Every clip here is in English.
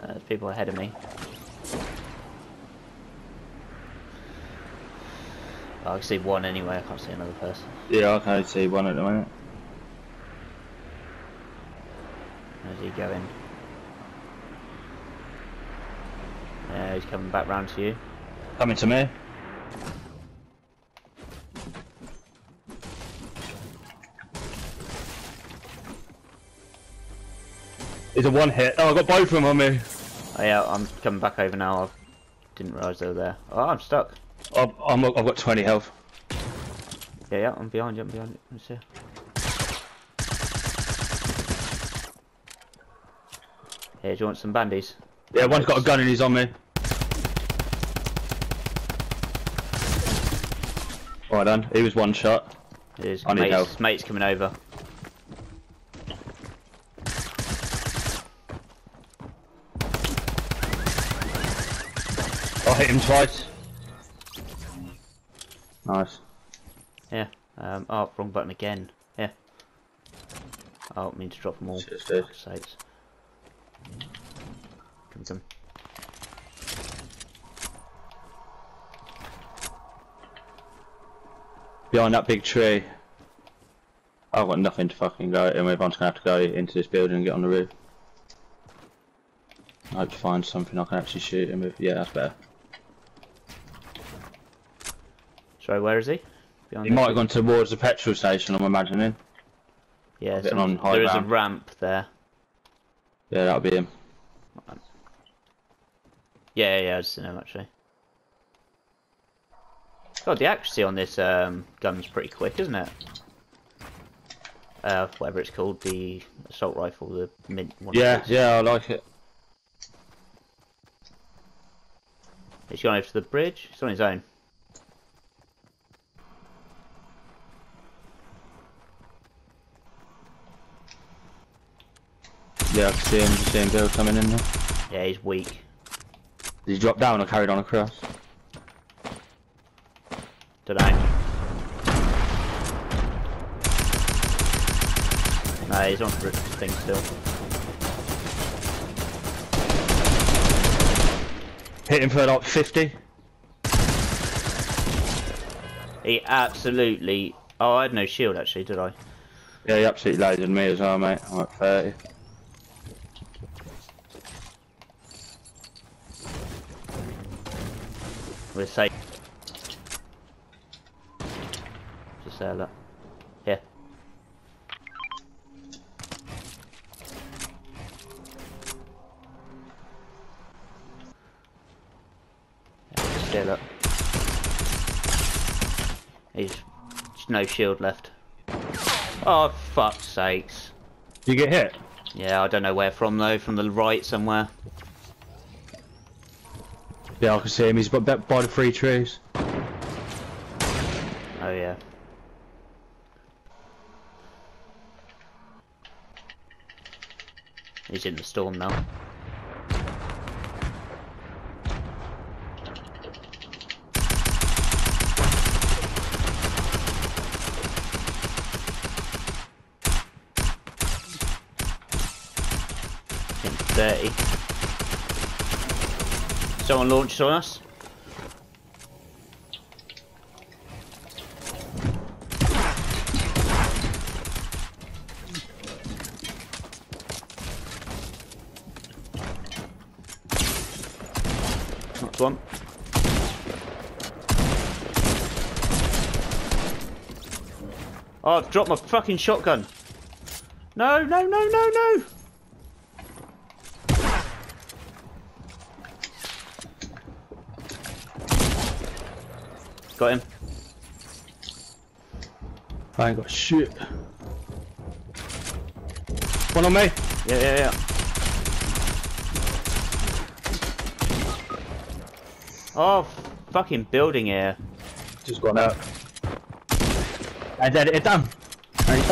Uh, there's people ahead of me. Oh, I can see one anyway, I can't see another person. Yeah, I can only see one at the minute. Where's he going? Yeah, he's coming back round to you. Coming to me. He's a one hit. Oh, I got both of them on me. Oh yeah, I'm coming back over now. I didn't realise they were there. Oh, I'm stuck. I've, I'm, I've got 20 health. Yeah, yeah, I'm behind you, I'm behind you. Let's see. Here, do you want some bandies? Yeah, one's got a gun and he's on me. Right then, he was one shot. Here's I need mate's, help. mate's coming over. Hit him twice. Nice. Yeah. Um, oh, wrong button again. Yeah. Oh, I mean to drop them all. Cheers, dude. Sakes. Come, come. Behind that big tree. I've got nothing to fucking go and everyone's gonna have to go into this building and get on the roof. I hope to find something I can actually shoot him with. Yeah, that's better. Sorry, where is he? Behind He might have gone towards the petrol station, I'm imagining. Yeah, some- on high there is a ramp there. Yeah, that'll be him. Yeah, yeah, I've seen him actually. God, the accuracy on this um, gun's pretty quick, isn't it? Uh, whatever it's called, the assault rifle, the mint one. Yeah, yeah, I like it. He's gone over to the bridge. He's on his own. Yeah, I can see him, see him Bill coming in there. Yeah, he's weak. Did he drop down or carried on across? Don't know. No, he's on the thing still. Hit him for like 50. He absolutely. Oh, I had no shield actually, did I? Yeah, he absolutely lasered me as well, mate. I'm at 30. We're. Just there, look. Here. Yeah, just there, look. He's no shield left. Oh, fuck's sakes. Did you get hit? Yeah, I don't know where from though, from the right somewhere. Yeah, I can see him. He's by, by the three trees. Oh yeah. He's in the storm now. In 30. Someone launched on us. That's one. Oh, I've dropped my fucking shotgun. No, no, no, no, no. Got him. I ain't got shit. One on me. Yeah, yeah, yeah. Oh, fucking building here. Just gone out. I did it done. Are you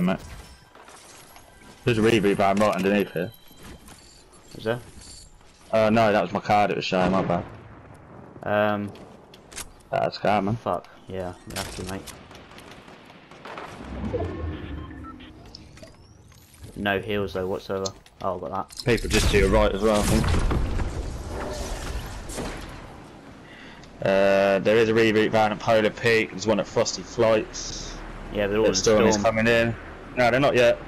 mate. There's a reboot van right underneath here. Is there? Uh, no, that was my card it was showing, my bad. Um, That's coming. fuck. Yeah, we have to, mate. No heals though whatsoever. Oh, I got that. People just to your right as well, I think. Uh, there is a reboot van at Polar Peak. There's one at Frosty Flights. Yeah, they're all The in storm is coming in. No, they're not yet.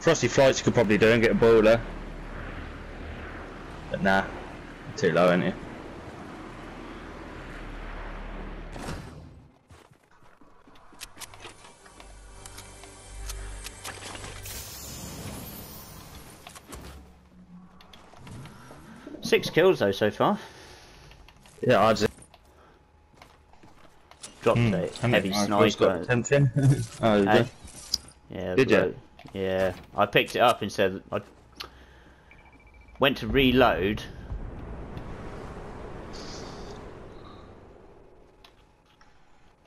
Frosty Flights you could probably do and get a boiler. But nah, too low, ain't it? Six kills though so far. Yeah, I'd say. Dropped Hmm, a I heavy think Michael's got sniper. oh, you Hey. Yeah, Did ya? bloke- Yeah, I picked it up and said I went to reload.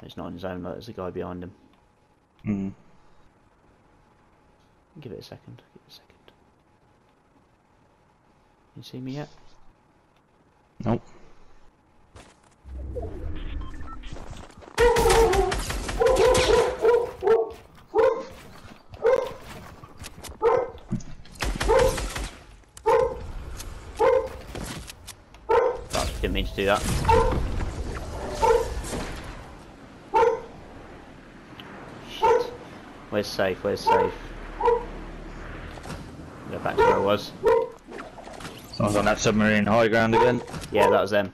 It's not in his own. Like, there's a guy behind him. Mm. Give it a second. Give it a second. You see me yet? Nope. Fuck, didn't mean to do that. Shit. Where's safe? Where's safe? Go back to where I was. Someone's on that submarine high ground again. Yeah, that was them.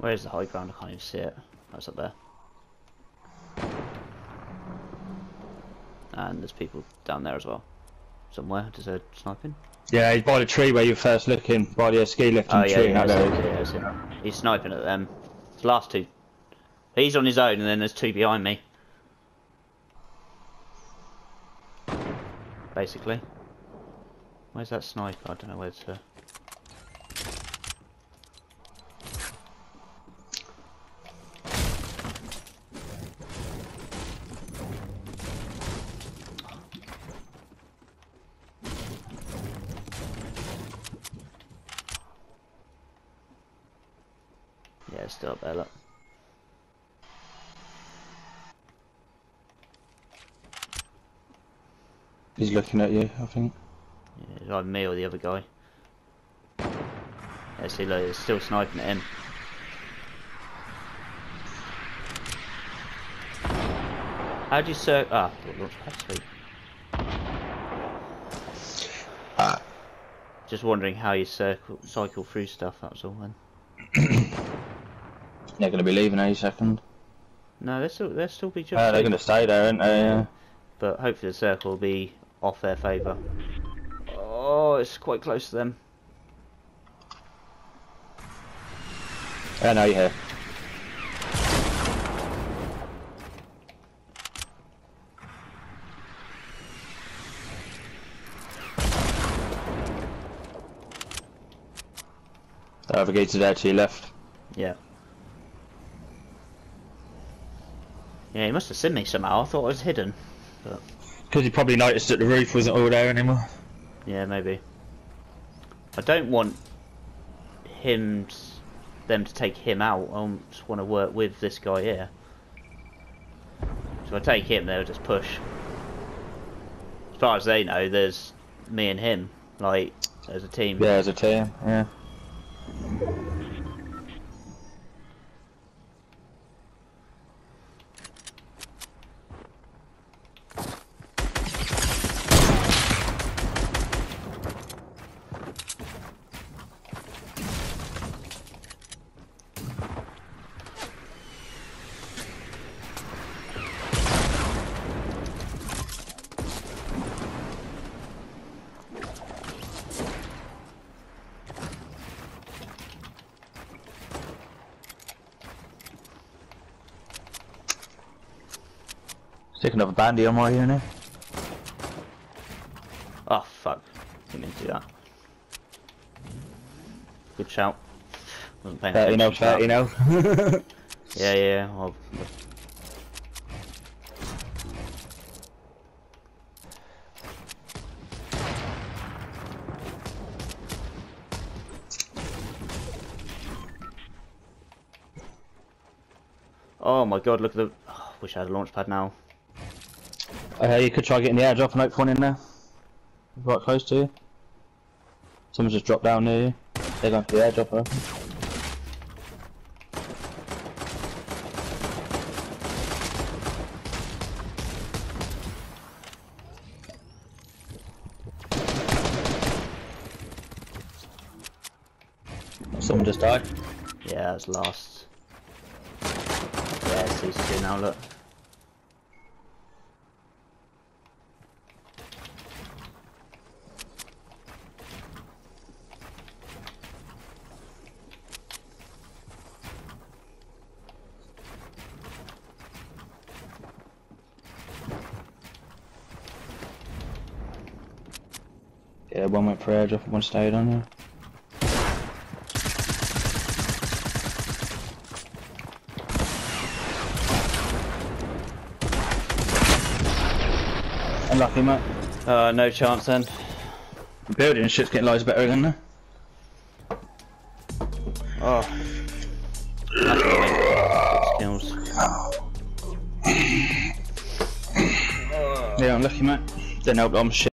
Where's the high ground? I can't even see it. That's up there. And there's people down there as well. Somewhere. Does a sniping? Yeah, he's by the tree where you were first looking, by the ski lifting Oh yeah, tree. yeah, yeah, there. yeah, yeah, yeah. He's sniping at them. It's the last two. He's on his own, and then there's two behind me. Basically. Where's that sniper? I don't know where to. Still up there, look. He's looking at you, I think. Yeah, it's either me or the other guy. Yeah, see, look, it's still sniping at him. How do you cir- Ah, sweet. Ah. Just wondering how you circle, cycle through stuff, that's all then. They're going to be leaving any second. No, they'll still, they'll still be just. Uh, they're going to stay there, aren't they? Yeah. But hopefully the circle will be off their favour. Oh, it's quite close to them. Yeah, no, you're here. The other gates are there to your left. Yeah. Yeah, he must have seen me somehow. I thought I was hidden. But Because you probably noticed that the roof wasn't all there anymore. yeah, maybe. I don't want him, them to take him out. I just want to work with this guy here. So I take him, they'll just push. As far as they know, there's me and him. Like, as a team. Yeah, as a team, yeah. Take another bandy on my unit. Oh fuck! Didn't mean to do that. Good shout. Wasn't paying 30 now, attention to that. 30 now. Yeah, yeah. Well, oh my god! Look at the. Oh, wish I had a launch pad now. Uh, you could try getting the airdrop and open one in there. Right close to you. Someone's just dropped down near you. They're going for the airdrop. Someone just died. Yeah, it's lost. Yeah, it's these now. Look. Yeah, one went for airdrop and one stayed on there. Unlucky, mate. Uh, no chance then. The building and shit's getting loads better again now. Oh. Skills. Yeah, unlucky, mate. Didn't help I'm shit.